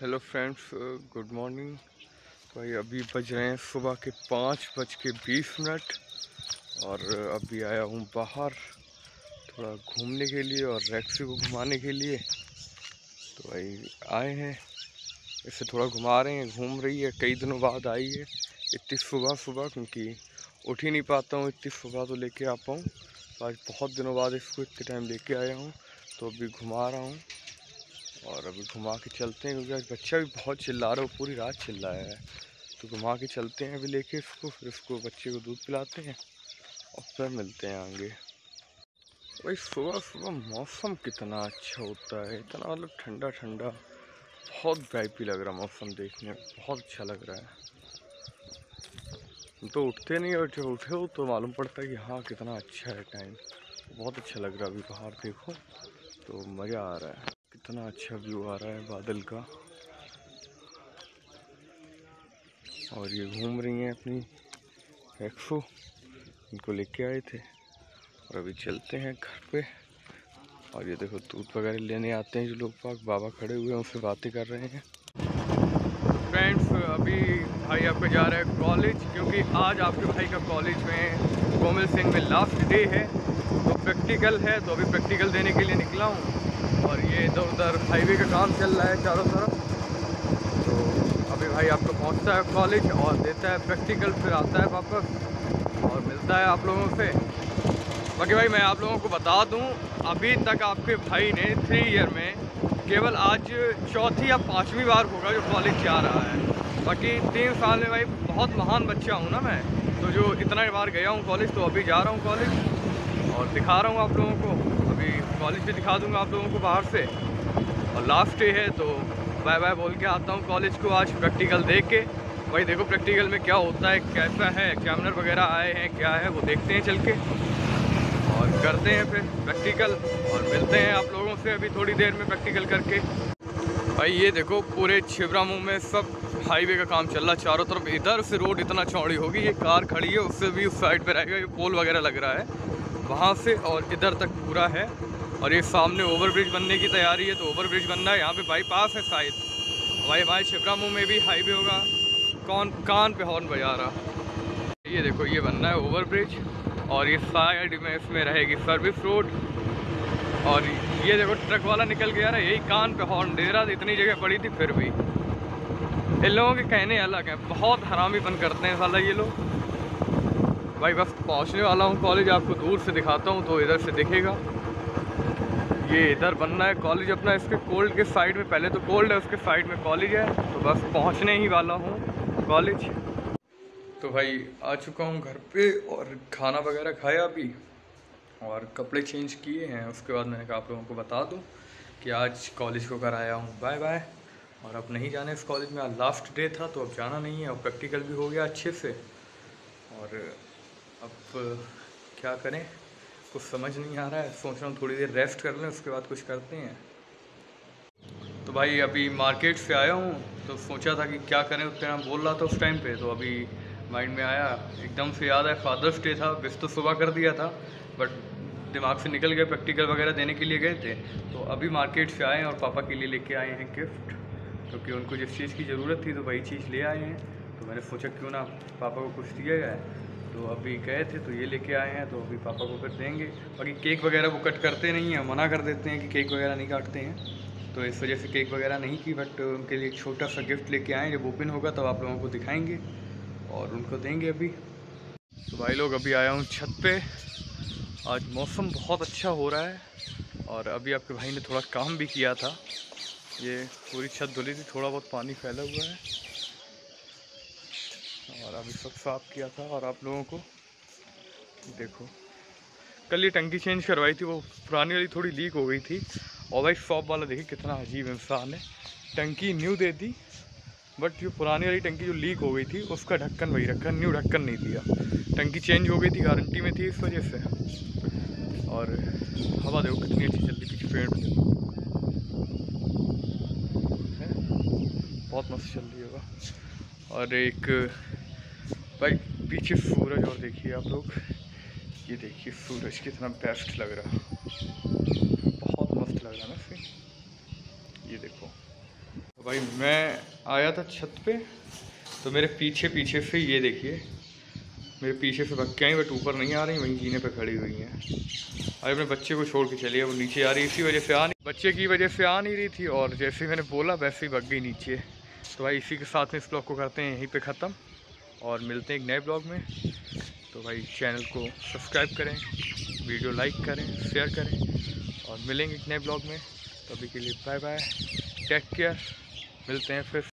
Hello friends good morning भाई अभी बज रहे हैं सुबह के पाँच बज के बीस मिनट और अभी आया हूँ बाहर थोड़ा घूमने के लिए और रैक्सी को घुमाने के लिए। तो भाई आए हैं। इसे थोड़ा घुमा रहे हैं, घूम रही है, कई दिनों बाद आई है। इतनी सुबह सुबह क्योंकि उठ ही नहीं पाता हूँ, इतनी सुबह तो लेके आ पाऊँ। तो आज बहुत दिनों बाद इसको इतने टाइम लेके आया हूँ। तो अभी घुमा रहा हूँ। और अभी घुमा के चलते हैं, क्योंकि आज बच्चा भी बहुत चिल्ला रहा है पूरी रात चिल्लाया है। तो घुमा के चलते हैं, अभी लेके इसको, फिर इसको बच्चे को दूध पिलाते हैं और फिर मिलते हैं आगे। भाई, सुबह सुबह मौसम कितना अच्छा होता है, इतना मतलब ठंडा ठंडा। बहुत वाइपी लग रहा मौसम देखने में, बहुत अच्छा लग रहा है। तो उठते नहीं और जो उठे हो तो मालूम पड़ता है कि हाँ कितना अच्छा है टाइम बहुत अच्छा लग रहा है अभी बाहर, देखो। तो मज़ा आ रहा है। कितना अच्छा व्यू आ रहा है बादल का। और ये घूम रही हैं अपनी एक्सो। इनको लेके आए थे। और अभी चलते हैं घर पे। और ये देखो, दूध वगैरह लेने आते हैं जो लोग पाक बाबा खड़े हुए हैं, उनसे बातें कर रहे हैं। फ्रेंड्स अभी भाई आपको जा रहा है कॉलेज क्योंकि आज आपके भाई का कॉलेज में कोमल सिंह में लास्ट डे है। तो प्रैक्टिकल है तो अभी प्रैक्टिकल देने के लिए निकला हूँ। और ये इधर उधर हाईवे का काम चल रहा है चारों तरफ़। तो अभी भाई आपको पहुँचता है कॉलेज और देता है प्रैक्टिकल फिर आता है वापस और मिलता है आप लोगों से। बाकी भाई मैं आप लोगों को बता दूँ, अभी तक आपके भाई ने थ्री ईयर में केवल आज चौथी या पाँचवीं बार होगा जो कॉलेज जा रहा है। बाकी तीन साल में भाई बहुत महान बच्चा हूँ ना मैं। तो जो इतना बार गया हूँ कॉलेज तो अभी जा रहा हूँ कॉलेज और दिखा रहा हूँ आप लोगों को। कॉलेज भी दिखा दूँगा आप लोगों को बाहर से। और लास्ट डे है तो बाय बाय बोल के आता हूँ कॉलेज को आज प्रैक्टिकल देख के। भाई देखो प्रैक्टिकल में क्या होता है, कैसा है एग्जामिनर वगैरह आए हैं, क्या है, वो देखते हैं चल के। और करते हैं फिर प्रैक्टिकल और मिलते हैं आप लोगों से अभी थोड़ी देर में प्रैक्टिकल करके। भाई ये देखो पूरे छिबरा मुँह में सब हाईवे का काम चल रहा है, चारों तरफ़ इधर से रोड इतना चौड़ी होगी, ये कार खड़ी है, उससे भी उस साइड पर रहेगा, ये पोल वगैरह लग रहा है। वहाँ से और इधर तक पूरा है। और ये सामने ओवर ब्रिज बनने की तैयारी है तो ओवर ब्रिज बनना है। यहाँ पे बाईपास है शायद। भाई छिपरा मुँह में भी हाईवे होगा। कौन, कान पे हॉर्न बजा रहा? ये देखो, ये बनना है ओवर ब्रिज और ये साइड में इसमें रहेगी सर्विस रोड और ये देखो ट्रक वाला निकल गया रहा यही कान पे हॉर्न दे रहा था। इतनी जगह पड़ी थी, फिर भी। इन लोगों के कहने अलग हैं। बहुत हरामी बन करते हैं साला ये लोग। भाई, बस पहुँचने वाला हूँ कॉलेज आपको दूर से दिखाता हूँ तो इधर से दिखेगा। ये इधर बनना है कॉलेज अपना इसके कोल्ड के साइड में, पहले तो कोल्ड है, उसके साइड में कॉलेज है तो बस पहुँचने ही वाला हूँ कॉलेज तो भाई, आ चुका हूँ घर पे और खाना वगैरह खाया अभी, और कपड़े चेंज किए हैं, उसके बाद मैंने कहा आप लोगों को बता दूँ कि आज कॉलेज को कराया हूँ। बाय बाय और अब नहीं जाना इस कॉलेज में लास्ट डे था तो अब जाना नहीं है और प्रैक्टिकल भी हो गया अच्छे से। और अब क्या करें? कुछ समझ नहीं आ रहा है। सोच रहा हूँ थोड़ी देर रेस्ट कर लें, उसके बाद कुछ करते हैं। तो भाई, अभी मार्केट से आया हूँ तो सोचा था कि क्या करें उस टाइम बोल रहा था उस टाइम पे। तो अभी माइंड में आया, एकदम से याद है फादर्स डे था बिस तो सुबह कर दिया था बट दिमाग से निकल गए प्रैक्टिकल वगैरह देने के लिए गए थे। तो अभी मार्केट से आए हैं और पापा के लिए लेके आए हैं गिफ्ट क्योंकि उनको जिस चीज़ की ज़रूरत थी तो वही चीज़ ले आए हैं। तो मैंने सोचा, क्यों ना पापा को कुछ दिया जाए। तो अभी गए थे तो ये लेके आए हैं तो अभी पापा को फिर देंगे। बाकी केक वगैरह वो कट करते नहीं हैं, मना कर देते हैं कि केक वगैरह नहीं काटते हैं। तो इस वजह से केक वगैरह नहीं की बट उनके लिए एक छोटा सा गिफ्ट लेके आए जब ओपन होगा, तब तो आप लोगों को दिखाएँगे और उनको देंगे अभी। तो भाई लोग, अभी आया हूँ छत पे। आज मौसम बहुत अच्छा हो रहा है और अभी आपके भाई ने थोड़ा काम भी किया था। ये पूरी छत धुली थी, थोड़ा बहुत पानी फैला हुआ है। और अभी सब साफ़ किया था और आप लोगों को देखो। कल ये टंकी चेंज करवाई थी, वो पुरानी वाली थोड़ी लीक हो गई थी। और भाई शॉप वाला देखिए कितना अजीब इंसान है। टंकी न्यू दे दी बट जो पुरानी वाली टंकी जो लीक हो गई थी, उसका ढक्कन वही रखा न्यू ढक्कन नहीं दिया। टंकी चेंज हो गई थी गारंटी में थी इस वजह से। और हवा देखो कितनी अच्छी चल रही पीछे पेड़ बहुत मस्त चल रही होगा और एक भाई, पीछे सूरज और देखिए आप लोग। ये देखिए सूरज कितना बेस्ट लग रहा। है बहुत मस्त लग रहा है ना फिर ये देखो। भाई, मैं आया था छत पे तो मेरे पीछे पीछे से ये देखिए। मेरे पीछे से के आई बट ऊपर नहीं आ रही, वहीं जीने पे खड़ी हुई हैं। अरे, अपने बच्चे को छोड़ के चलिए, वो नीचे आ रही इसी वजह से आ नहीं बच्चे की वजह से आ नहीं रही थी, और जैसे मैंने बोला, वैसे ही बग गई नीचे। तो भाई, इसी के साथ में इस ब्लॉग को करते हैं, यहीं पे ख़त्म। और मिलते हैं एक नए ब्लॉग में। तो भाई चैनल को सब्सक्राइब करें, वीडियो लाइक करें, शेयर करें और मिलेंगे एक नए ब्लॉग में। तो के लिए बाय बाय, टेक केयर, मिलते हैं फिर।